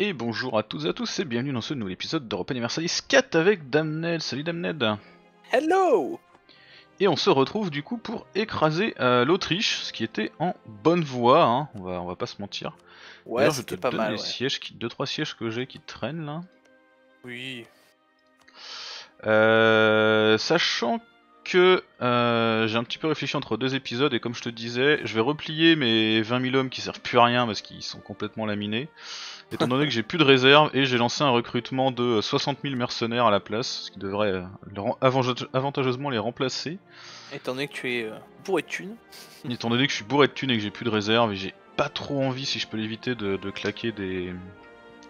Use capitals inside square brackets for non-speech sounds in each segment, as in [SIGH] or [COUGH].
Et bonjour à toutes et à tous et bienvenue dans ce nouvel épisode d'Europe Universalis 4 avec Damned. Salut Damned Hello Et on se retrouve du coup pour écraser euh, l'Autriche, ce qui était en bonne voie, hein. on, va, on va pas se mentir. Ouais, je te c'était pas donne mal. les ouais. sièges, qui, 2-3 sièges que j'ai qui traînent là. Oui. Euh, sachant que euh, j'ai un petit peu réfléchi entre deux épisodes et comme je te disais, je vais replier mes 20 000 hommes qui servent plus à rien parce qu'ils sont complètement laminés. Étant donné que j'ai plus de réserve et j'ai lancé un recrutement de 60 000 mercenaires à la place, ce qui devrait euh, avantageusement les remplacer. Étant donné que tu es euh, bourré de thunes. [LAUGHS] Étant donné que je suis bourré de thunes et que j'ai plus de réserve et j'ai pas trop envie, si je peux l'éviter, de, de claquer des,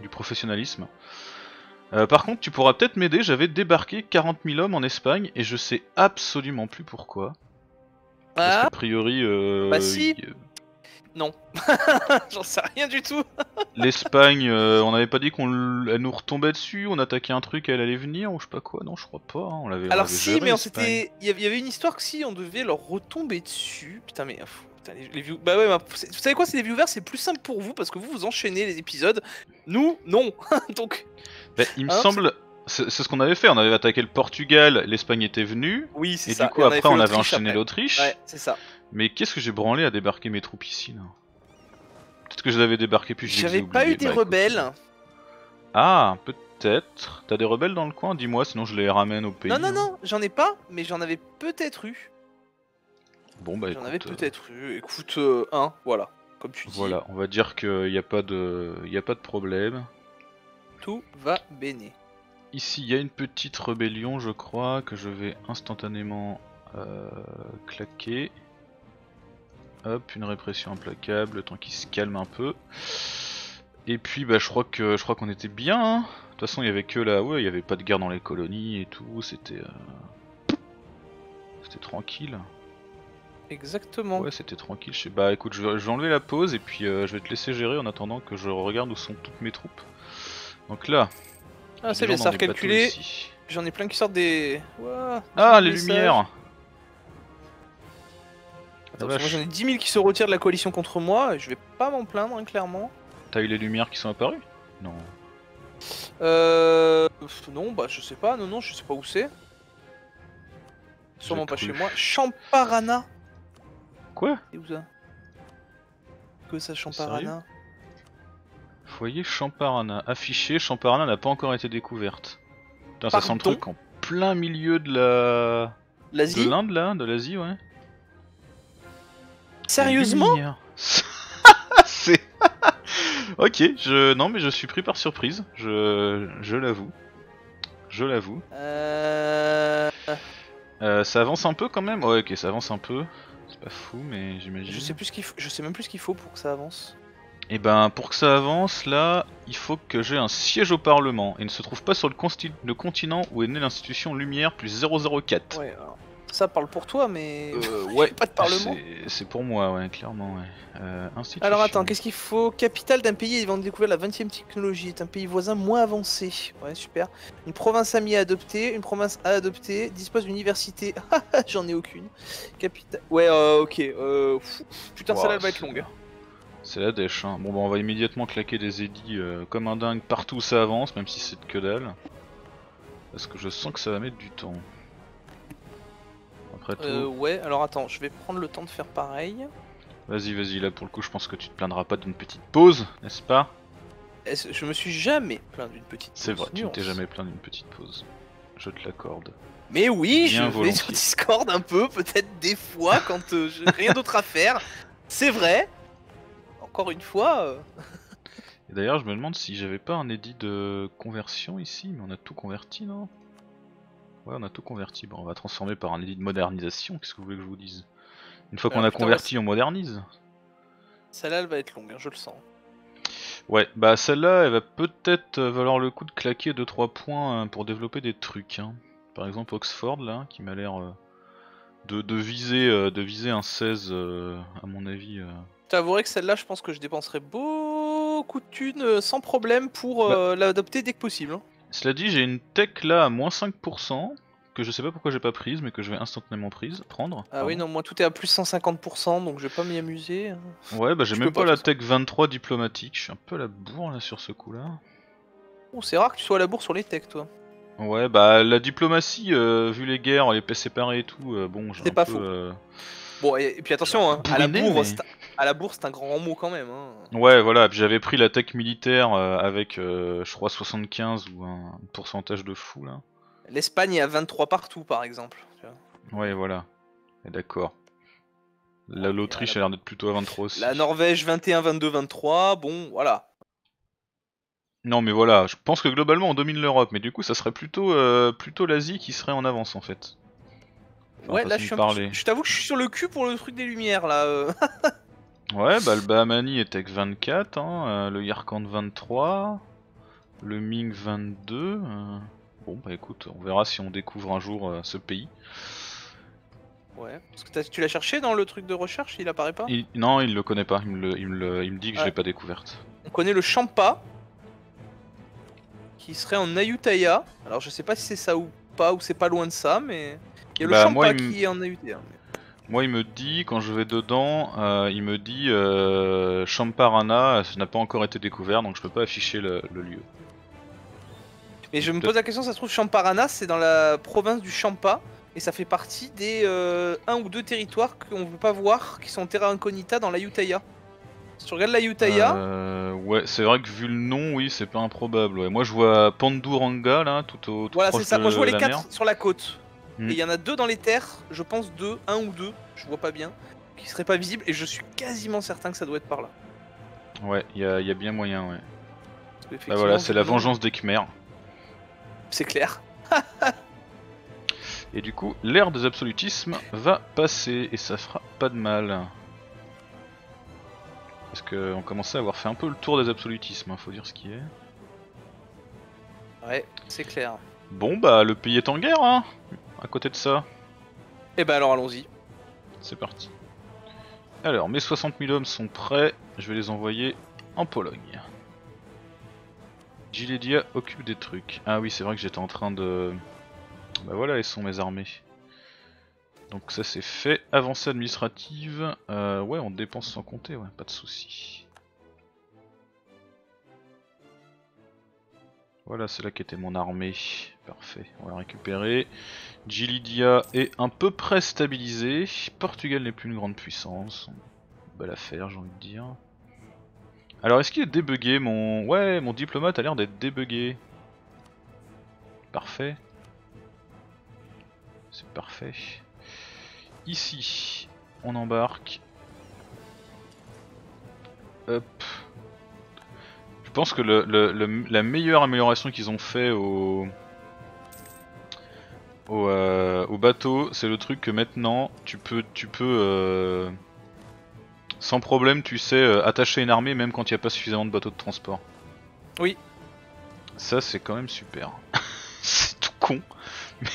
du professionnalisme. Euh, par contre, tu pourras peut-être m'aider, j'avais débarqué 40 000 hommes en Espagne et je sais absolument plus pourquoi. Parce Ah qu'a priori, euh, Bah si. Non. [LAUGHS] J'en sais rien du tout. [LAUGHS] l'Espagne, euh, on n'avait pas dit qu'on l- elle nous retombait dessus, on attaquait un truc, elle allait venir ou je sais pas quoi. Non, je crois pas. hein, on l'avait. Alors si, mais on s'était... Il y avait- une histoire que si, on devait leur retomber dessus. Putain, mais... putain, les, les view- Bah ouais, bah, vous savez quoi, c'est les viewers, c'est plus simple pour vous parce que vous, vous enchaînez les épisodes. Nous, non. [LAUGHS] Donc, Bah, il me Hein, semble. C'est ce qu'on avait fait, on avait attaqué le Portugal, l'Espagne était venue, oui, c'est et ça. du coup Et après on avait enchaîné l'Autriche. Ouais, c'est ça. Mais qu'est-ce que j'ai branlé à débarquer mes troupes ici là? Peut-être que je les avais débarquées puis je les ai J'avais pas eu des Bah, écoute. rebelles. Ah, peut-être. T'as des rebelles dans le coin? Dis-moi, sinon je les ramène au pays. Non, non, hein. non, j'en ai pas, mais j'en avais peut-être eu. Bon bah J'en avais euh, peut-être eu. Écoute, euh, un, voilà. Comme tu dis, Voilà, on va dire qu'il n'y a pas de, y a pas de problème. Tout va béné. Ici, il y a une petite rébellion, je crois, que je vais instantanément euh, claquer. Hop, une répression implacable, le temps qu'il se calme un peu. Et puis, bah, je crois que, je crois qu'on était bien. hein. De toute façon, il y avait que là, ouais, il y avait pas de guerre dans les colonies et tout. C'était, euh, c'était tranquille. Exactement. Ouais, c'était tranquille. Je sais. Bah, écoute, je vais, je vais enlever la pause et puis euh, je vais te laisser gérer en attendant que je regarde où sont toutes mes troupes. Donc là, ah, c'est bien, ça a recalculé. J'en ai plein qui sortent des. Ah, les messages. lumières Attends, moi j'en ai 10 000 qui se retirent de la coalition contre moi, et je vais pas m'en plaindre, hein, clairement. T'as eu les lumières qui sont apparues? Non. Euh. Non, bah je sais pas, non, non, je sais pas où c'est. Sûrement pas chez moi. Champarana Quoi? C'est où ça? Que ça, Champarana? Foyer Champarana. Affiché, Champarana n'a pas encore été découverte. Putain, ça sent le truc en plein milieu de la. de L'Asie l'Inde là, de l'Asie, ouais. Sérieusement. [LAUGHS] C'est. [LAUGHS] ok, je. Non, mais je suis pris par surprise. Je. Je l'avoue. Je l'avoue. Euh. Euh, ça avance un peu quand même? Ouais, ok, ça avance un peu. C'est pas fou, mais j'imagine. Je sais plus ce qu'il faut, je sais même plus ce qu'il faut pour que ça avance. Et ben, pour que ça avance, là, il faut que j'ai un siège au Parlement. Et ne se trouve pas sur le, continent où est née l'institution Lumière plus 004. Ouais, alors, ça parle pour toi, mais. Euh, [LAUGHS] ouais, pas de parlement. c'est- pour moi, ouais, clairement, ouais. Euh, institution. Alors attends, qu'est-ce qu'il faut? Capitale d'un pays ayant découvert la 20 e technologie, est un pays voisin moins avancé. Ouais, super. Une province amie à adopter, une province à adopter, dispose d'une université. [LAUGHS] J'en ai aucune. Capitale. Ouais, euh, ok. Putain, elle va être longue. C'est la dèche, hein. Bon, bah, on va immédiatement claquer des édits euh, comme un dingue partout où ça avance, même si c'est de que dalle. Parce que je sens que ça va mettre du temps. Après tout, Euh, ouais, alors attends, je vais prendre le temps de faire pareil. vas-y, vas-y, là pour le coup, je pense que tu te plaindras pas d'une petite pause, n'est-ce pas? Je me suis jamais plaint d'une petite. C'est pause, vrai, tu ne t'es jamais plaint d'une petite pause. Je te l'accorde. Mais oui, Bien je vais volontiers. sur Discord un peu, peut-être des fois quand euh, j'ai rien d'autre à faire. C'est vrai. Encore une fois. euh, Et d'ailleurs, je me demande si j'avais pas un édit de conversion ici, mais on a tout converti, non? Ouais, on a tout converti. Bon, on va transformer par un édit de modernisation, qu'est-ce que vous voulez que je vous dise? Une fois qu'on Ah, a putain, converti, on modernise. Celle-là, elle va être longue, hein, je le sens. Ouais, bah celle-là, elle va peut-être euh, valoir le coup de claquer 2-3 points euh, pour développer des trucs. hein. Par exemple, Oxford, là, qui m'a l'air euh, de, de viser, euh, de viser un 16, euh, à mon avis. T'avouerais que celle-là, je pense que je dépenserais beaucoup de thunes euh, sans problème pour Bah. euh, l'adopter dès que possible. hein. Cela dit, j'ai une tech là à moins 5%, que je sais pas pourquoi j'ai pas prise, mais que je vais instantanément prise, prendre. Ah oui, non, moi tout est à plus 150%, donc je vais pas m'y amuser. Ouais, bah j'ai Je même peux pas, pas, la toute tech 23 diplomatique, je suis un peu à la bourre là sur ce coup-là. Oh, c'est rare que tu sois à la bourre sur les techs, toi. Ouais, bah la diplomatie, euh, vu les guerres, les paix séparées et tout, euh, bon, j'ai C'est un pas peu, faux. euh, Bon, et, et puis attention, hein, à la Bourriné, bourre, mais- c'est- à la bourre, c'est un grand mot quand même. Hein. Ouais, voilà, puis j'avais pris la tech militaire euh, avec, euh, je crois, 75 ou un pourcentage de fou là. L'Espagne est à 23 partout, par exemple. Ouais, voilà. D'accord. La l'Autriche a l'air d'être plutôt à 23 aussi. La Norvège 21, 22, 23, bon, voilà. Non, mais voilà, je pense que globalement on domine l'Europe, mais du coup ça serait plutôt, euh, plutôt l'Asie qui serait en avance en fait. Enfin, ouais, là, je suis un. Je t'avoue que je suis sur le cul pour le truc des lumières, là. [LAUGHS] Ouais, bah le Bahamani est avec 24, hein, euh, le Yarkand 23, le Ming 22. euh, Bon, bah écoute, on verra si on découvre un jour euh, ce pays. Ouais. Parce que tu l'as cherché dans le truc de recherche, il apparaît pas? Il- Non, il le connaît pas, il me, le- il me, le- il me dit que je Ouais. l'ai pas découverte. On connaît le Champa, qui serait en Ayutthaya. Alors je sais pas si c'est ça ou pas, ou c'est pas loin de ça, mais... Il y a Bah, le Champa moi, il me- qui est en Ayutthaya. Moi, il me dit, quand je vais dedans, euh, il me dit euh, Champarana, ça n'a pas encore été découvert, donc je peux pas afficher le, le lieu. Mais je me Peut- pose la question, ça se trouve Champarana, c'est dans la province du Champa, et ça fait partie des euh, un ou deux territoires qu'on veut pas voir, qui sont terra incognita dans l'Ayutthaya. Si tu regardes l'Ayutthaya, Euh, ouais, c'est vrai que vu le nom, oui, c'est pas improbable. Ouais. Moi, je vois Panduranga, là, tout au tout voilà, c'est ça. Moi je vois les la quatre mer. sur la côte. Et il y en a deux dans les terres, je pense deux, un ou deux, je vois pas bien, qui seraient pas visibles, et je suis quasiment certain que ça doit être par là. Ouais, il y a, y a bien moyen, ouais. Bah voilà, c'est la vengeance des Khmers. C'est clair. [LAUGHS] Et du coup, l'ère des absolutismes va passer, et ça fera pas de mal. Parce que on commençait à avoir fait un peu le tour des absolutismes, hein, faut dire ce qui est. Ouais, c'est clair. Bon bah, le pays est en guerre, hein À côté de ça. Et ben alors allons-y. C'est parti. Alors, mes 60 000 hommes sont prêts, je vais les envoyer en Pologne. Giledia occupe des trucs. Ah oui, c'est vrai que j'étais en train de... Bah voilà, ils sont mes armées. Donc ça c'est fait. Avancée administrative. Euh, ouais, on dépense sans compter, ouais, pas de soucis. Voilà, c'est là qu'était mon armée. Parfait, on va récupérer. Gilidia est un peu près stabilisé. Portugal n'est plus une grande puissance. Belle affaire, j'ai envie de dire. Alors, est-ce qu'il est débugué mon. Ouais, mon diplomate a l'air d'être débugué. Parfait. C'est parfait. Ici, on embarque. Hop. Je pense que le, le- le- la meilleure amélioration qu'ils ont fait au, au, euh, au bateau, c'est le truc que maintenant tu peux, tu peux euh, sans problème, tu sais, euh, attacher une armée même quand il n'y a pas suffisamment de bateaux de transport. Oui. Ça, c'est quand même super. [LAUGHS] c'est tout con,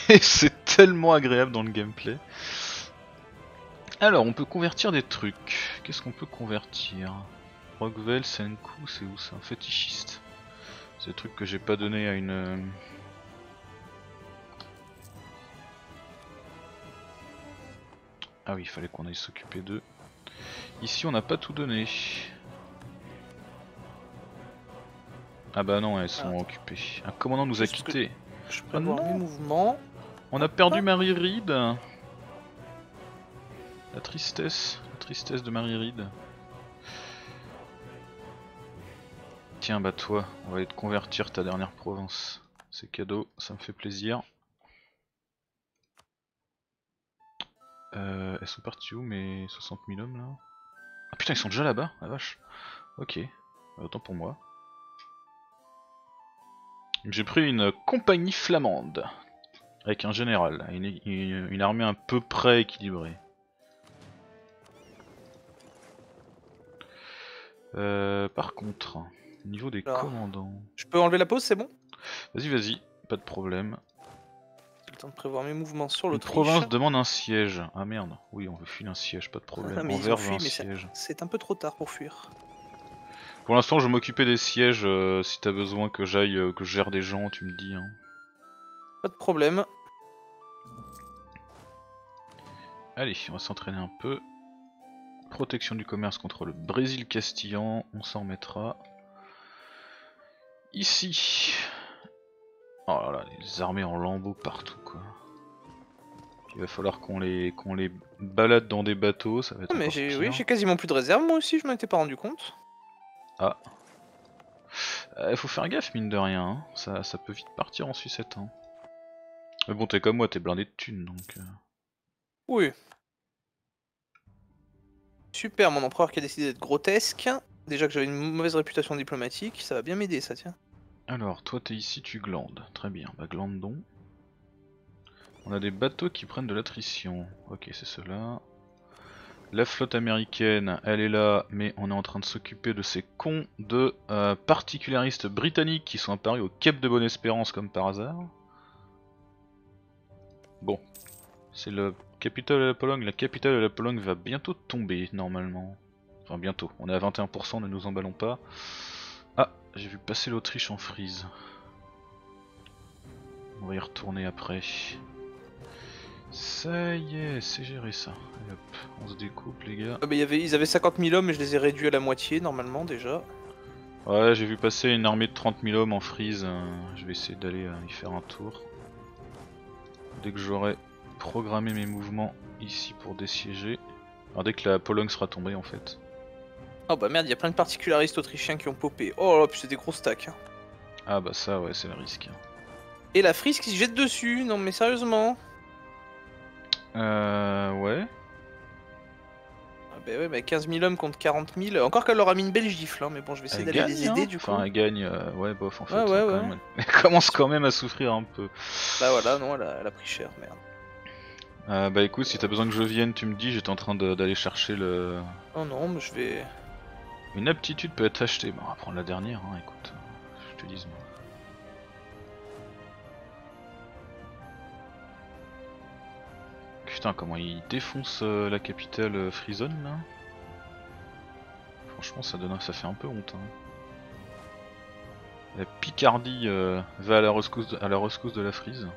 mais [LAUGHS] c'est tellement agréable dans le gameplay. Alors, on peut convertir des trucs. Qu'est-ce qu'on peut convertir? Rockvel, Senku, c'est où ça Un fétichiste. C'est le truc que j'ai pas donné à une. euh, Ah oui, il fallait qu'on aille s'occuper d'eux. Ici, on n'a pas tout donné. Ah bah non, elles sont occupées. Un commandant nous a quittés. Je peux Ah non. mouvements. On a perdu Marie Reed. La tristesse, la tristesse de Marie Reed. Tiens, bah toi, on va aller te convertir ta dernière province. C'est cadeau, ça me fait plaisir. Euh, elles sont parties où mes 60 000 hommes là? Ah putain, ils sont déjà là-bas, la vache. Ok, autant pour moi. J'ai pris une compagnie flamande. Avec un général, une, une- armée à peu près équilibrée. Euh, par contre, niveau des Alors. commandants... Je peux enlever la pause, c'est bon? Vas-y, vas-y, pas de problème. J'ai le temps de prévoir mes mouvements sur l'Autriche. province demande un siège. Ah merde, oui, on veut filer un siège, pas de problème. Ah, mais ils ont fui, un mais siège. C'est un peu trop tard pour fuir. Pour l'instant, je vais m'occuper des sièges. euh, si t'as besoin que j'aille, euh, que je gère des gens, tu me dis. Hein. Pas de problème. Allez, on va s'entraîner un peu. Protection du commerce contre le Brésil castillan, on s'en remettra. Ici. Oh là là, les armées en lambeaux partout quoi. Il va falloir qu'on les, qu'on les balade dans des bateaux, ça va être Ah, mais j'ai oui, j'ai quasiment plus de réserve moi aussi, je m'en étais pas rendu compte. Ah. Euh, faut faire gaffe mine de rien, hein. ça, ça peut vite partir en sucette. Hein. Mais bon t'es comme moi, t'es blindé de thunes donc... euh. Oui. Super, mon empereur qui a décidé d'être grotesque. Déjà que j'avais une mauvaise réputation diplomatique, ça va bien m'aider ça, tiens. Alors, toi t'es ici, tu glandes. Très bien, bah glandons. On a des bateaux qui prennent de l'attrition. Ok, c'est cela. La flotte américaine, elle est là, mais on est en train de s'occuper de ces cons de euh, particularistes britanniques qui sont apparus au Cap de Bonne-Espérance comme par hasard. Bon, c'est le capitale de la Pologne. La capitale de la Pologne va bientôt tomber, normalement. Enfin, bientôt. On est à 21%, ne nous emballons pas. J'ai vu passer l'Autriche en frise. On va y retourner après. Ça y est, c'est géré ça. Allez, hop, on se découpe les gars. Ah bah, il y avait, ils avaient 50 000 hommes et je les ai réduits à la moitié normalement déjà. Ouais, j'ai vu passer une armée de 30 000 hommes en frise. euh, je vais essayer d'aller euh, y faire un tour. Dès que j'aurai programmé mes mouvements ici pour désiéger. Alors dès que la Pologne sera tombée en fait. Oh bah merde, il y a plein de particularistes autrichiens qui ont popé. Oh là, puis c'est des gros stacks. hein. Ah bah ça ouais, c'est le risque. Et la frise qui se jette dessus, non mais sérieusement. Euh, ouais. Ah bah ouais, bah 15 000 hommes contre 40 000. Encore qu'elle leur a mis une belle gifle, hein, mais bon, je vais essayer d'aller les aider hein du coup. Enfin, elle gagne, euh, ouais, bof, en fait. Ouais, ouais, hein, quand ouais. même. [LAUGHS] Elle commence quand même à souffrir un peu. Bah voilà, non, elle a, elle a pris cher, merde. Euh, bah écoute, si t'as besoin que je vienne, tu me dis, j'étais en train d'aller chercher le... Oh non, mais je vais. Une aptitude peut être achetée. Bon, on va prendre la dernière, hein, écoute. Je te dis moi. Putain, comment il défonce euh, la capitale euh, Frison là Franchement, ça donne, ça fait un peu honte. hein. La Picardie euh, va à la rescousse de, à la rescousse de la Frise.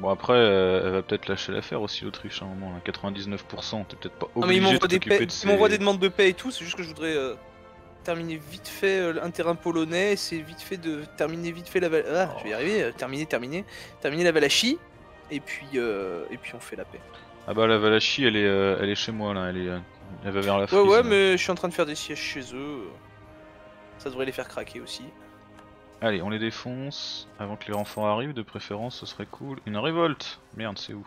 Bon après, euh, elle va peut-être lâcher l'affaire aussi l'Autriche à un moment. Là. 99%, t'es peut-être pas Non, mais ils obligé de m'envoient des, paix- de m'envoient des demandes de paix et tout, c'est juste que je voudrais euh, terminer vite fait euh, un terrain polonais, c'est vite fait de terminer vite fait la Ah, je vais y arriver, terminer, terminer, terminer la Valachie, et puis, et puis on fait la paix. Ah bah la Valachie, elle est, euh, elle est chez moi là. Elle est, elle va vers la Ouais, Frise. ouais, là. mais je suis en train de faire des sièges chez eux, ça devrait les faire craquer aussi. Allez, on les défonce avant que les renforts arrivent. De préférence, ce serait cool. Une révolte. Merde, c'est où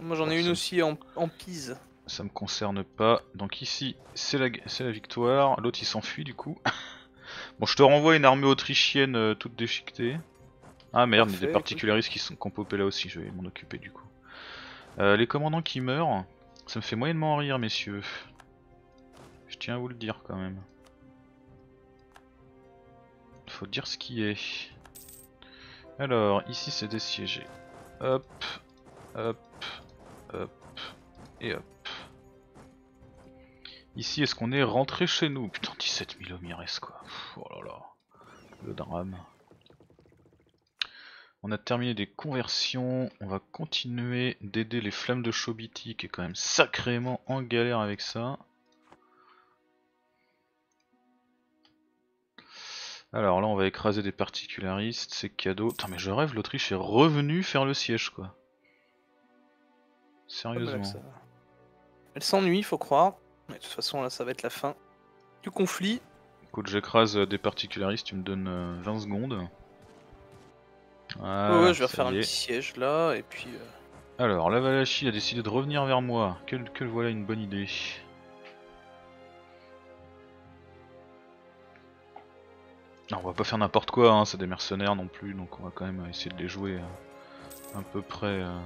Moi j'en ai une aussi en, en Pise. Ça me concerne pas. Donc ici, c'est la, c'est la victoire. L'autre, il s'enfuit du coup. [LAUGHS] bon, je te renvoie une armée autrichienne euh, toute déchiquetée. Ah merde, il y a des particularistes qui sont popé là aussi. Je vais m'en occuper du coup. Euh, les commandants qui meurent, ça me fait moyennement rire, messieurs. Je tiens à vous le dire quand même. Faut dire ce qui est. Alors, ici c'est désiégé. Hop, hop, hop, et hop. Ici, est-ce qu'on est rentré chez nous? Putain, 17 000 hommes il reste quoi. Oh là là, le drame. On a terminé des conversions, on va continuer d'aider les flammes de Chobiti qui est quand même sacrément en galère avec ça. Alors là on va écraser des particularistes, c'est cadeau. Putain mais je rêve, l'Autriche est revenue faire le siège quoi. Sérieusement. ça. Elle s'ennuie, faut croire. Mais de toute façon, là, ça va être la fin du conflit. Écoute, j'écrase euh, des particularistes, tu me donnes euh, 20 secondes. Ah, ouais, ouais, je vais refaire un petit siège là, et puis. euh, Alors, la Valachie a décidé de revenir vers moi. Quelle, quelle voilà une bonne idée. Non, on va pas faire n'importe quoi, hein, c'est des mercenaires non plus, donc on va quand même essayer de les jouer euh, à peu près euh,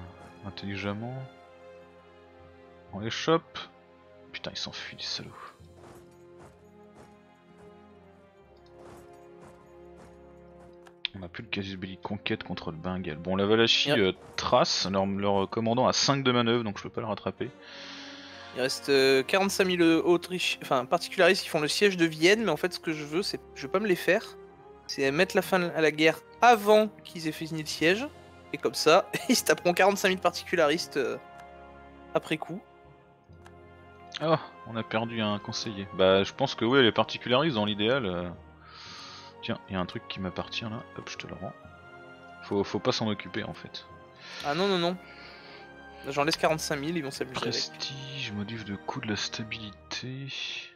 intelligemment. On les chope. Putain, ils s'enfuient, les salauds. On a plus le casus belli conquête contre le Bengale. Bon, la Valachie Yep. euh, trace, leur, leur commandant a 5 de manœuvre, donc je peux pas le rattraper. Il reste euh, 45 000 Autriche, enfin particularistes qui font le siège de Vienne, mais en fait, ce que je veux, c'est, je veux pas me les faire. c'est mettre la fin à la guerre avant qu'ils aient fini le siège. Et comme ça, [LAUGHS] ils se taperont 45 000 particularistes euh, après coup. Oh, on a perdu un conseiller. Bah, je pense que oui, les particularistes dans l'idéal. euh, Tiens, il y a un truc qui m'appartient là. Hop, je te le rends. Faut, faut pas s'en occuper en fait. Ah non, non, non. J'en laisse 45 000, ils vont s'amuser avec. Prestige, modif de coût de la stabilité. Je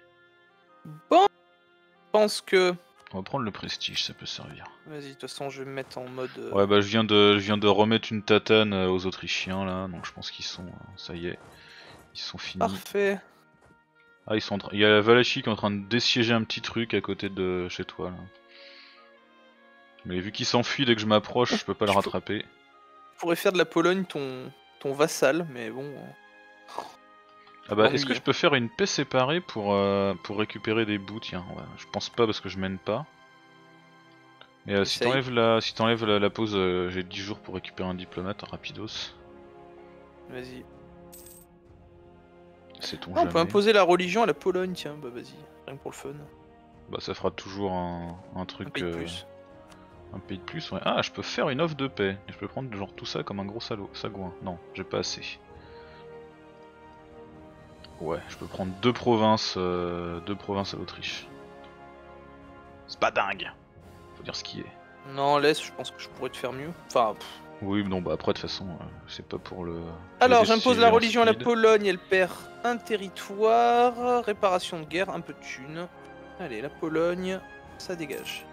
pense que. On va prendre le prestige, ça peut servir. Vas-y, de toute façon, je vais me mettre en mode. euh, Ouais, bah je viens de, je viens de remettre une tatane euh, aux Autrichiens là, donc je pense qu'ils sont, euh, ça y est, ils sont finis. Parfait. Ah, ils sont en train... Il y a la Valachi qui est en train de dessiéger un petit truc à côté de chez toi là. Mais vu qu'il s'enfuit dès que je m'approche, je peux pas le rattraper. Je pourrais faire de la Pologne ton, ton vassal, mais bon. euh, Ah bah, est-ce que je peux faire une paix séparée pour, euh, pour récupérer des bouts Tiens, ouais, je pense pas parce que je mène pas. Mais euh, si t'enlèves la, si t'enlèves la, la pause, euh, j'ai 10 jours pour récupérer un diplomate rapidos. Vas-y. C'est ton Ah, on peut imposer la religion à la Pologne, tiens, bah vas-y, rien que pour le fun. Bah ça fera toujours un, un Un truc... pays de euh, plus. Un pays de plus, ouais. Ah, je peux faire une offre de paix. Je peux prendre genre tout ça comme un gros salaud. Sagouin. Non, j'ai pas assez. Ouais, je peux prendre deux provinces, euh, deux provinces à l'Autriche. C'est pas dingue. Faut dire ce qui est. Non, laisse, je pense que je pourrais te faire mieux. Enfin, pff. Oui, mais non, bah après de toute façon, euh, c'est pas pour le. Alors, j'impose la religion à la. Pologne, elle perd un territoire, réparation de guerre, un peu de thunes. Allez, la Pologne, ça dégage.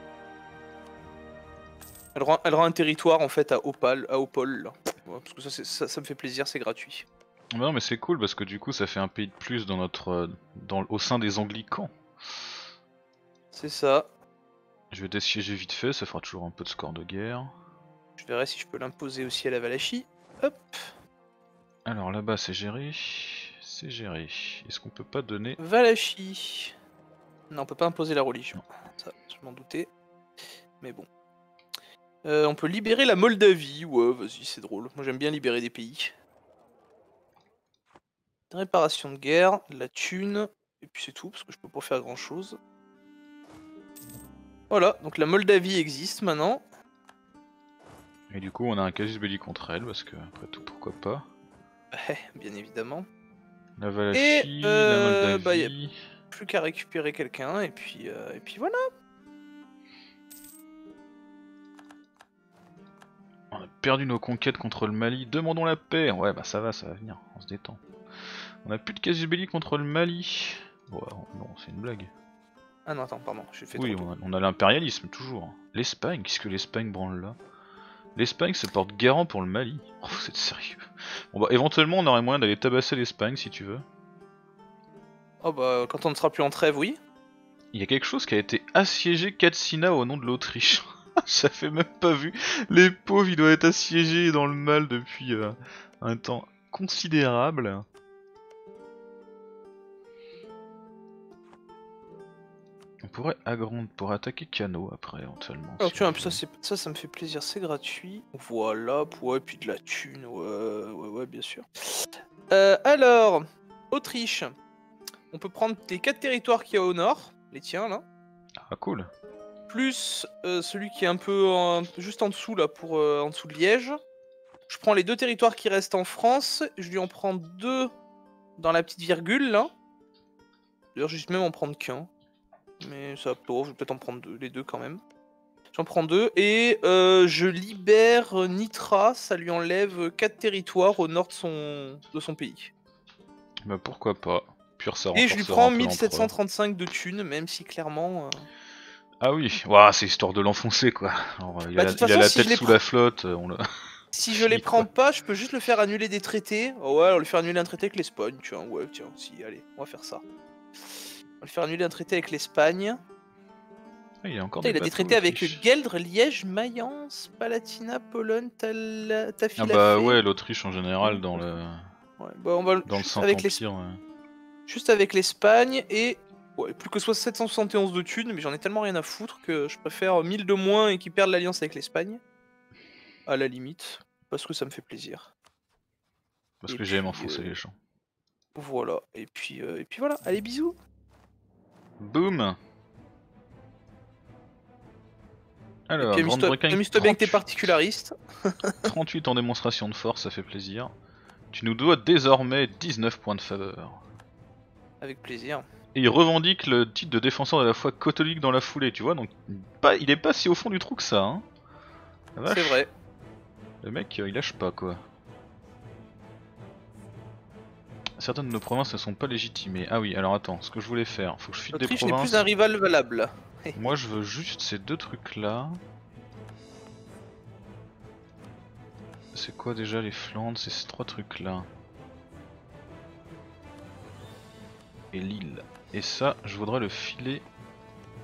Elle rend, elle rend un territoire en fait à Opal, à Opol. là. Ouais, parce que ça, c'est- ça, ça me fait plaisir, c'est gratuit. Bah non, mais c'est cool parce que du coup, ça fait un pays de plus dans notre, euh, dans, au sein des Anglicans. C'est ça. Je vais dessiéger vite fait, ça fera toujours un peu de score de guerre. Je verrai si je peux l'imposer aussi à la Valachie. Hop. Alors là-bas, c'est géré. C'est géré. Est-ce qu'on peut pas donner Valachie. Non, on peut pas imposer la religion. Ça, je m'en doutais. Mais bon. Euh, on peut libérer la Moldavie. Ouais, vas-y, c'est drôle. Moi, j'aime bien libérer des pays. Réparation de guerre, de la thune. Et puis c'est tout, parce que je peux pas faire grand chose. Voilà, donc la Moldavie existe maintenant. Et du coup, on a un casus belli contre elle, parce que, après tout, pourquoi pas. Eh, bien évidemment. La Valachie, la euh, Moldavie. bah, y a- Plus qu'à récupérer quelqu'un, et puis, euh, et puis voilà. Perdu nos conquêtes contre le Mali. Demandons la paix. Ouais, bah ça va, ça va venir. On se détend. On a plus de casus belli contre le Mali. Ouais, non, c'est une blague. Ah non, attends, pardon, j'ai fait Oui, on a, on a l'impérialisme, toujours. L'Espagne, qu'est-ce que l'Espagne branle là? L'Espagne se porte garant pour le Mali. Oh, vous êtes sérieux? Bon bah, éventuellement, on aurait moyen d'aller tabasser l'Espagne si tu veux. Oh bah, quand on ne sera plus en trêve, oui. Il y a quelque chose qui a été assiégé Katsina au nom de l'Autriche. [LAUGHS] J'avais même pas vu. Les pauvres, ils doivent être assiégés dans le mal depuis euh, un temps considérable. On pourrait agrandir pour attaquer Kano après éventuellement. Alors si tu vois, ça, ça me fait plaisir, c'est gratuit. Voilà, ouais, puis de la thune, ouais, ouais, ouais, bien sûr. Euh, alors, Autriche. On peut prendre les quatre territoires qu'il y a au nord, les tiens là, Ah cool. Plus euh, celui qui est un peu en- juste en dessous là, pour euh, en dessous de Liège. Je prends les deux territoires qui restent en France, je lui en prends deux dans la petite virgule là. D'ailleurs, je vais juste même en prendre qu'un. Mais ça va pas, je vais peut-être en prendre deux, les deux quand même. J'en prends deux et euh, je libère Nitra, ça lui enlève quatre territoires au nord de son, de son pays. Bah pourquoi pas. Pur ça Et je lui prends un peu l'empereur. 1735 de thunes, même si clairement. Ah oui, c'est histoire de l'enfoncer quoi. Alors, euh, il, Bah, a, il a la si tête sous la flotte, euh, on le... [LAUGHS] Si je les prends pas, je peux juste le faire annuler des traités. Oh ouais, alors lui faire annuler un traité avec l'Espagne, tu vois. Ouais, tiens, si, allez, on va faire ça. On va lui faire annuler un traité avec l'Espagne. Ah, il y a encore Putain, il a des traités avec. Gueldre, Liège, Mayence, Palatina, Pologne, Tal... Ah bah ouais, l'Autriche en général dans le Ouais, bah on va le avec, ouais. juste avec l'Espagne et ouais, plus que soit 771 de thunes, mais j'en ai tellement rien à foutre que je préfère 1000 de moins et qu'ils perdent l'alliance avec l'Espagne. À la limite, parce que ça me fait plaisir. Parce Et que j'aime enfoncer euh, les champs. Voilà, et puis, euh, et puis voilà, allez bisous Boum Alors, Puis Grande amuse-toi Bretagne, amuse-toi bien que t'es 38 particulariste. [LAUGHS] [LAUGHS] 38 en démonstration de force, ça fait plaisir. Tu nous dois désormais 19 points de faveur. Avec plaisir. Et il revendique le titre de défenseur de la foi catholique dans la foulée, tu vois, donc pas, il est pas si au fond du trou que ça, hein. C'est vrai. Le mec, euh, il lâche pas, quoi. Certaines de nos provinces ne sont pas légitimées. Ah oui, alors attends, ce que je voulais faire, faut que je file des n'est provinces. plus un rival valable. [LAUGHS] Moi je veux juste ces deux trucs là. C'est quoi déjà les Flandres C'est ces trois trucs là. Et l'île. Et ça, je voudrais le filer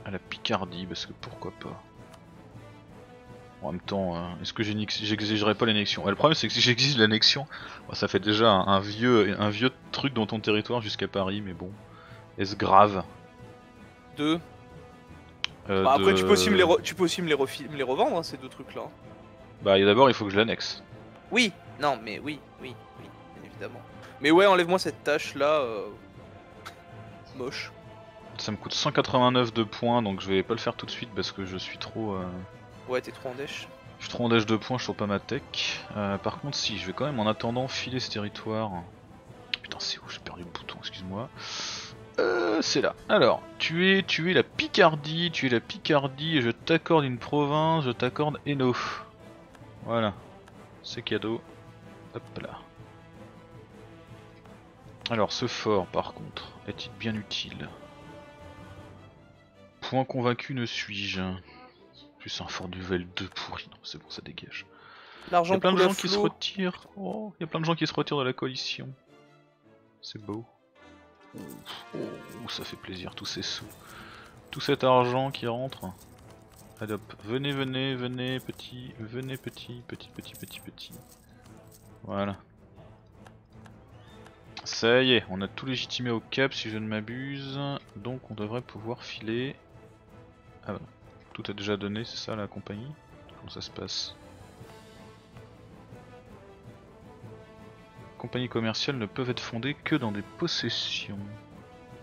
à la Picardie parce que pourquoi pas. En même temps, euh, est-ce que j'ex- j'exigerai pas l'annexion Ouais, Le problème c'est que si j'exige l'annexion, bah, ça fait déjà un, un vieux, un vieux truc dans ton territoire jusqu'à Paris, mais bon. Est-ce grave? Deux. Euh, Bah, après, de- tu peux aussi me les, re- tu peux aussi me les, refi- me les revendre, hein, ces deux trucs-là. Bah et d'abord il faut que je l'annexe. Oui, non, mais oui, oui, oui, bien évidemment. Mais ouais, enlève-moi cette tâche-là. euh, Moche. Ça me coûte 189 de points donc je vais pas le faire tout de suite parce que je suis trop... euh, Ouais, t'es trop en dèche. Je suis trop en dash de points, je sors pas ma tech. Euh, par contre si, je vais quand même en attendant filer ce territoire. Putain c'est où? J'ai perdu le bouton, excuse-moi. Euh, c'est là. Alors, tu es, tu es la Picardie, tu es la Picardie et je t'accorde une province, je t'accorde Hainaut. Voilà. C'est cadeau. Hop là. Alors ce fort par contre, est-il bien utile? Point convaincu ne suis-je Plus un fort du Vel 2 pourri, non c'est bon ça dégage. Il y L'argent a plein de gens qui se retirent. Oh, il y a plein de gens qui se retirent de la coalition. C'est beau. Ouh, ça fait plaisir, tous ces sous. Tout cet argent qui rentre. Allez hop, venez, venez, venez, petit, venez, petit, petit, petit, petit, petit. Voilà. Ça y est, on a tout légitimé au cap si je ne m'abuse. Donc on devrait pouvoir filer. Ah bah tout est déjà donné, c'est ça la compagnie? Comment ça se passe? Compagnies commerciales ne peuvent être fondées que dans des possessions.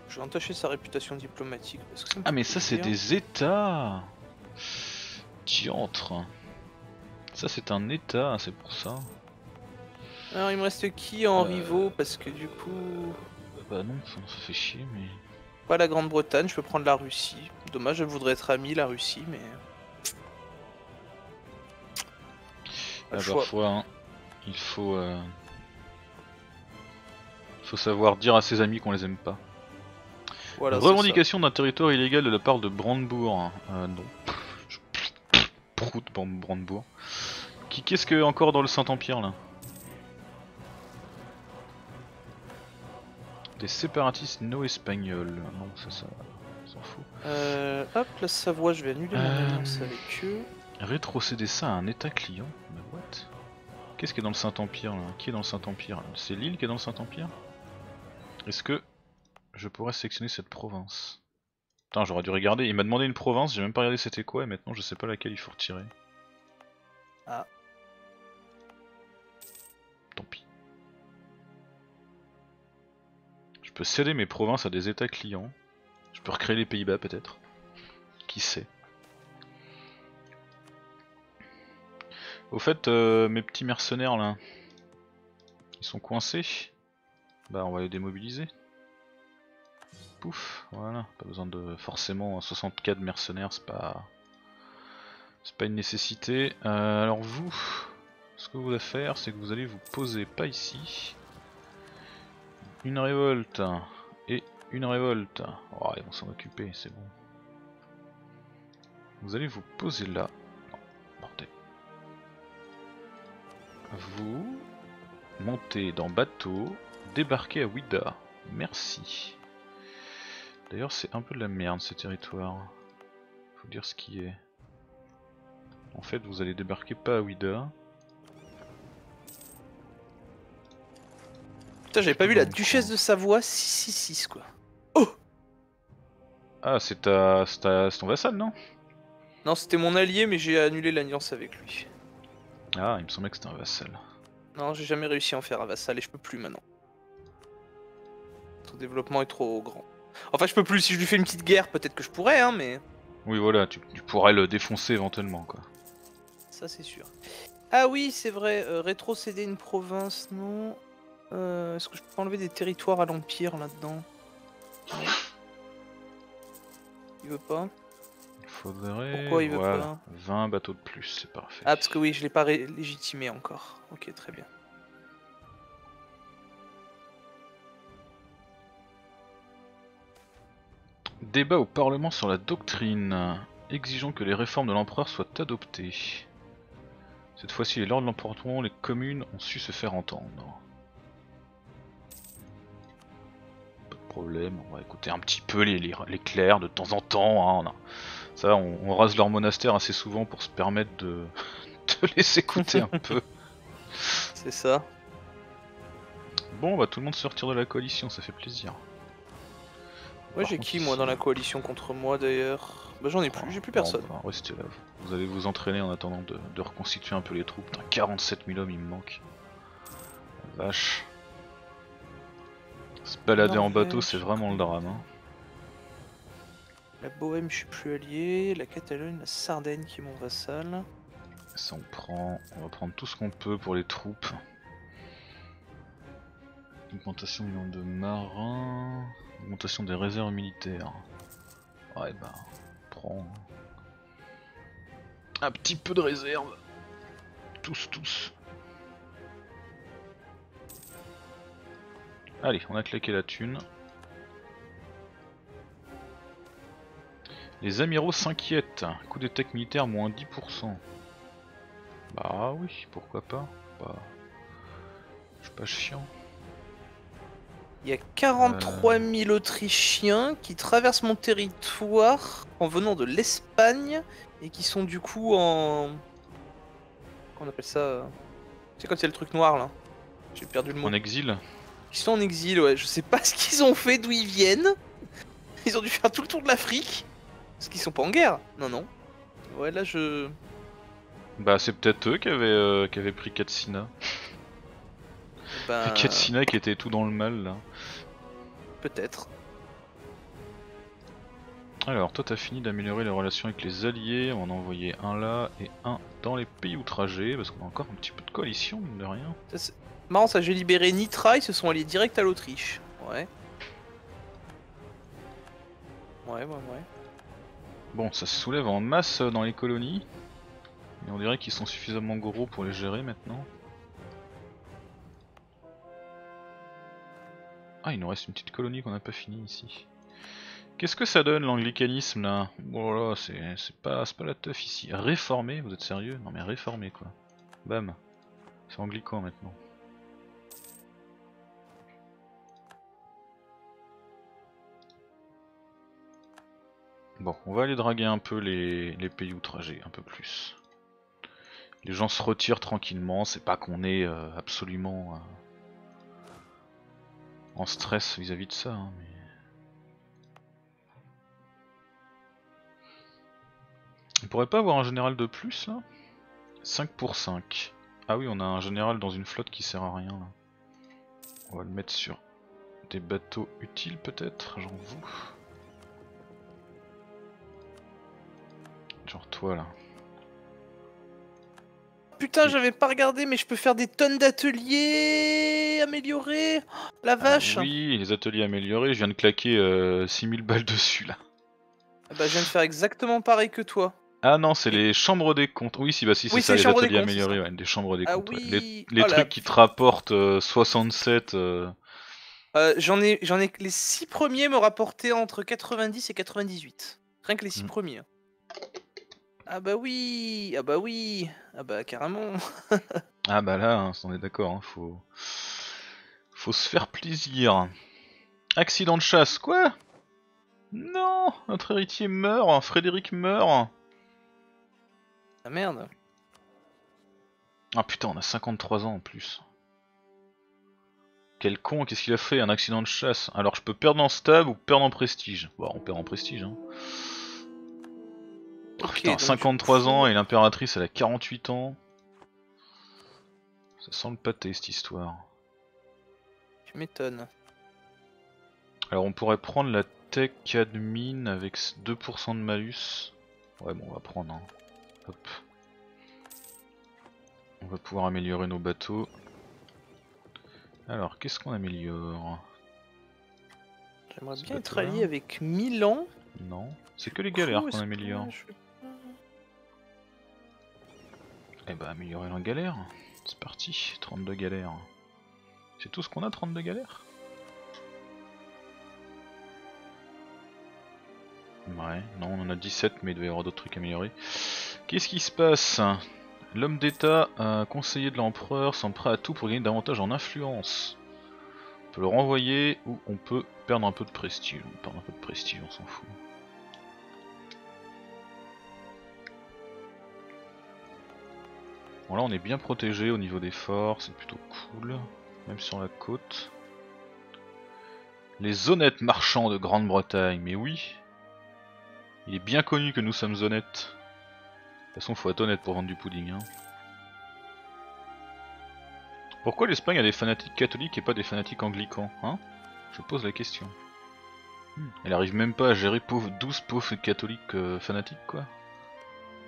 Je vais entacher sa réputation diplomatique. Parce que ça me Ah mais ça c'est des états Diantre Ça c'est un état, c'est pour ça. Alors, il me reste qui en Euh. rivaux Parce que du coup. Bah non, ça, fait chier mais... Pas la Grande-Bretagne, je peux prendre la Russie. Dommage, je voudrais être ami, la Russie, mais. Ah, choix. parfois, hein, il faut... euh, Il faut savoir dire à ses amis qu'on les aime pas. Voilà, Revendication d'un territoire illégal de la part de Brandebourg. Euh, non. Prout Brand- Brandebourg. Qui qu'est-ce que encore dans le Saint-Empire là Des séparatistes no-espagnols. Non, ça, ça, on s'en fout. Euh, hop, la Savoie, je vais annuler mon Euh. alliance avec eux. Rétrocéder ça à un état client? Mais what? Qu'est-ce qui est dans le Saint-Empire là? Qui est dans le Saint-Empire C'est l'île qui est dans le Saint-Empire? Est-ce que je pourrais sélectionner cette province? Putain, j'aurais dû regarder. Il m'a demandé une province, j'ai même pas regardé c'était quoi et maintenant je sais pas laquelle il faut retirer. Ah. Peux céder mes provinces à des états clients. Je peux recréer les Pays-Bas peut-être. Qui sait Au fait, euh, mes petits mercenaires là, ils sont coincés. Bah, on va les démobiliser. Pouf, voilà. Pas besoin de forcément 64 mercenaires, c'est pas. C'est pas une nécessité. Euh, alors, vous, ce que vous allez faire, c'est que vous allez vous poser pas ici. Une révolte et une révolte. Oh, ils vont s'en occuper, c'est bon. Vous allez vous poser là. Non. Vous montez dans bateau, débarquez à Ouida. Merci. D'ailleurs, c'est un peu de la merde ce territoire. Faut dire ce qui est. En fait, vous allez débarquer pas à Ouida. Putain, j'avais pas vu la duchesse de Savoie 666 quoi. Ah, c'est ta... c'est ta- c'est ton vassal, non? Non, c'était mon allié, mais j'ai annulé l'alliance avec lui. Ah, il me semblait que c'était un vassal. Non, j'ai jamais réussi à en faire un vassal et je peux plus maintenant. Son développement est trop grand. Enfin, je peux plus. Si je lui fais une petite guerre, peut-être que je pourrais, hein, mais. Oui, voilà, tu, tu pourrais le défoncer éventuellement, quoi. Ça, c'est sûr. Ah oui, c'est vrai, euh, rétrocéder une province, non. Euh, Est-ce que je peux enlever des territoires à l'Empire là-dedans. Il veut pas Il faudrait. Pourquoi il veut voilà, pas 20 bateaux de plus, c'est parfait. Ah, parce que oui, je l'ai pas légitimé encore. Ok, très bien. Débat au Parlement sur la doctrine. Exigeons que les réformes de l'empereur soient adoptées. Cette fois-ci, les lords de l'emportement, les communes ont su se faire entendre. Problème, on va écouter un petit peu les, les, les clercs de temps en temps. hein, on a- Ça, on, on rase leur monastère assez souvent pour se permettre de, [LAUGHS] de les écouter un peu. [LAUGHS] C'est ça. Bon, bah tout le monde se retire de la coalition, ça fait plaisir. Ouais, j'ai qui moi dans la coalition contre moi d'ailleurs? Bah, j'en ai plus, j'ai plus personne. Bon, là. Vous allez vous entraîner en attendant de, de reconstituer un peu les troupes. Putain, 47 000 hommes, il me manque. La Vache. Se balader en bateau, c'est vraiment le drame. hein. La Bohème, je suis plus allié. La Catalogne, la Sardaigne qui est mon vassal. Ça, on prend, on va prendre tout ce qu'on peut pour les troupes. Augmentation du nombre de marins, augmentation des réserves militaires. Ouais, bah, on prend un petit peu de réserve. Tous, tous. Allez, on a claqué la thune. Les amiraux s'inquiètent. Coup d'étec militaire moins 10%. Bah oui, pourquoi pas. Bah, je suis pas chiant. Il y a 43 Euh. 000 Autrichiens qui traversent mon territoire en venant de l'Espagne et qui sont du coup en. Comment on appelle ça? Euh, C'est quand a le truc noir là. J'ai perdu le mot. En exil? Ils sont en exil, ouais. Je sais pas [LAUGHS] ce qu'ils ont fait, d'où ils viennent. Ils ont dû faire tout le tour de l'Afrique. Parce qu'ils sont pas en guerre. Non, non. Ouais, là je. Bah c'est peut-être eux qui avaient, euh, qui avaient pris Katsina. Ben, Katsina qui était tout dans le mal là. Peut-être. Alors toi t'as fini d'améliorer les relations avec les alliés, on en envoyer un là et un dans les pays outragés parce qu'on a encore un petit peu de coalition mine de rien. Ça, Marrant, ça, j'ai libéré Nitra, ils se sont alliés direct à l'Autriche. Ouais. Ouais, ouais, ouais. Bon ça se soulève en masse euh, dans les colonies. Mais on dirait qu'ils sont suffisamment gros pour les gérer maintenant. Ah il nous reste une petite colonie qu'on n'a pas fini ici. Qu'est-ce que ça donne l'anglicanisme là? Voilà, c'est c'est pas, pas la teuf ici. Réformer, vous êtes sérieux? Non mais réformer quoi. Bam. C'est anglican maintenant. Bon, on va aller draguer un peu les, pays outragés, un peu plus. Les gens se retirent tranquillement, c'est pas qu'on est euh, absolument euh, en stress vis-à-vis de ça, hein, mais... On pourrait pas avoir un général de plus là? 5 pour 5. Ah oui, on a un général dans une flotte qui sert à rien là. On va le mettre sur des bateaux utiles peut-être, j'en vous. Genre toi là. Putain, j'avais pas regardé, mais je peux faire des tonnes d'ateliers améliorés. Oh, la vache. Ah oui, les ateliers améliorés, je viens de claquer euh, 6000 balles dessus là. Ah Bah, je viens de faire exactement pareil que toi. Ah non, c'est les chambres des comptes. Oui, si, bah si, c'est Oui, ça, les les ateliers améliorés, ouais, des chambres des Ah comptes. ouais. Les, les oh la trucs qui te rapportent euh, 67. euh, Euh, j'en ai, j'en ai les 6 premiers me rapportaient entre 90 et 98. Rien que les 6 Mm. premiers. Ah bah oui, ah bah oui, ah bah carrément. [LAUGHS] Ah bah là, hein, on est d'accord, hein, faut... faut se faire plaisir. Accident de chasse, quoi? Non, notre héritier meurt, Frédéric meurt. Ah merde. Ah putain, on a 53 ans en plus. Quel con, qu'est-ce qu'il a fait Un accident de chasse? Alors je peux perdre en stab ou perdre en prestige? Bon, on perd en prestige, hein. Oh, putain, donc, 53 du ans et l'impératrice elle a 48 ans. Ça sent le pâté cette histoire. Tu m'étonnes. Alors on pourrait prendre la tech admin avec 2% de malus. Ouais, bon, on va prendre. Hein. Hop. On va pouvoir améliorer nos bateaux. Alors, qu'est-ce qu'on améliore? J'aimerais bien être allié avec Milan. Non, c'est que les galères qu'on améliore. que Eh bah, améliorer la galère. C'est parti, 32 galères. C'est tout ce qu'on a, 32 galères? Ouais, non, on en a 17, mais il doit y avoir d'autres trucs améliorés. Qu'est-ce qui se passe? L'homme d'État, conseiller de l'empereur, sont prêts à tout pour gagner davantage en influence. On peut le renvoyer ou on peut perdre un peu de prestige. On perd un peu de prestige, on s'en fout. Bon là on est bien protégé au niveau des forts, c'est plutôt cool, même sur la côte. Les honnêtes marchands de Grande-Bretagne, mais oui Il est bien connu que nous sommes honnêtes. De toute façon faut être honnête pour vendre du pudding. Hein. Pourquoi l'Espagne a des fanatiques catholiques et pas des fanatiques anglicans hein? Je pose la question. Hmm, Elle arrive même pas à gérer pauvres, 12 pauvres catholiques euh, fanatiques quoi.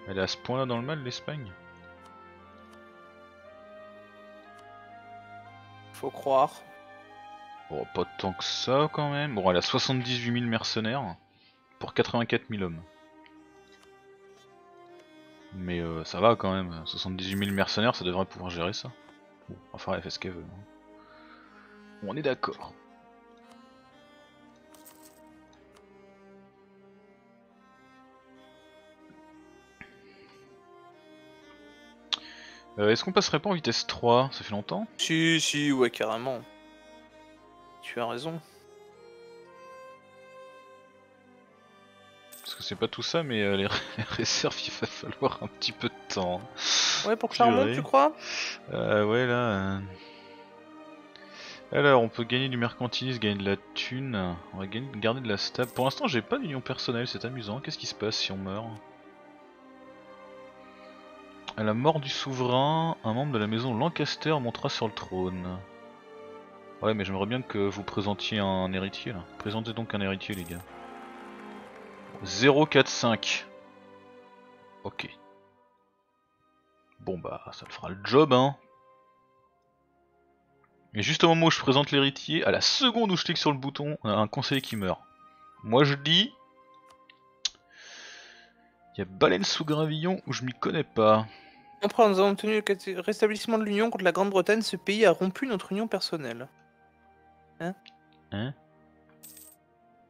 Elle est à ce point là dans le mal l'Espagne? Faut croire. Bon, pas tant que ça quand même. Bon, elle a 78 000 mercenaires pour 84 000 hommes. Mais euh, ça va quand même, 78 000 mercenaires, ça devrait pouvoir gérer ça. Bon, enfin, elle fait ce qu'elle veut. hein. On est d'accord. Euh, Est-ce qu'on passerait pas en vitesse 3 Ça fait longtemps Si, si, ouais, carrément. Tu as raison. Parce que c'est pas tout ça, mais euh, les, [LAUGHS] les réserves, il va falloir un petit peu de temps. Ouais, pour que ça remonte, Purée. tu crois? Euh, ouais, là. euh. Alors, on peut gagner du mercantilisme, gagner de la thune. On va gagner, garder de la stable. Pour l'instant, j'ai pas d'union personnelle, c'est amusant. Qu'est-ce qui se passe si on meurt? À la mort du souverain, un membre de la maison Lancaster montera sur le trône. Ouais, mais j'aimerais bien que vous présentiez un héritier là. Présentez donc un héritier, les gars. 045. Ok. Bon bah, ça le fera le job, hein. Et juste au moment où je présente l'héritier, à la seconde où je clique sur le bouton, on un conseiller qui meurt. Moi je dis... Il y a baleine sous gravillon où je m'y connais pas. Empereur, nous avons obtenu le rétablissement de l'Union contre la Grande-Bretagne. Ce pays a rompu notre union personnelle. Hein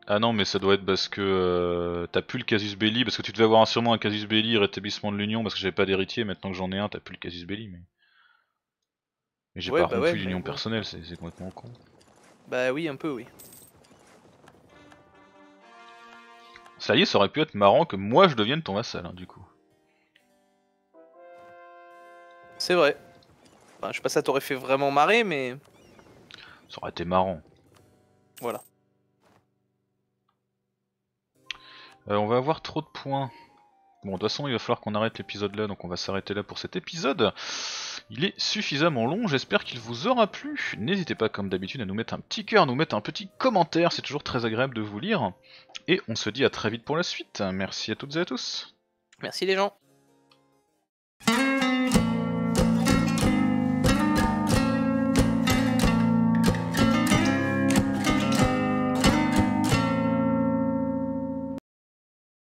Ah non mais ça doit être parce que euh, t'as plus le casus belli, parce que tu devais avoir sûrement un casus belli, rétablissement de l'union, parce que j'avais pas d'héritier, maintenant que j'en ai un, t'as plus le casus belli, mais... Mais j'ai Ouais, pas bah rompu ouais, l'union personnelle, c'est c'est complètement con. Bah oui, un peu, oui. Ça y est, ça aurait pu être marrant que moi je devienne ton vassal, hein, du coup. C'est vrai. Enfin, je sais pas si ça t'aurait fait vraiment marrer, mais Ça aurait été marrant. voilà. Euh, on va avoir trop de points. Bon, de toute façon, il va falloir qu'on arrête l'épisode là, donc on va s'arrêter là pour cet épisode. Il est suffisamment long, j'espère qu'il vous aura plu. N'hésitez pas, comme d'habitude, à nous mettre un petit cœur, à nous mettre un petit commentaire, c'est toujours très agréable de vous lire. Et on se dit à très vite pour la suite. Merci à toutes et à tous. Merci les gens.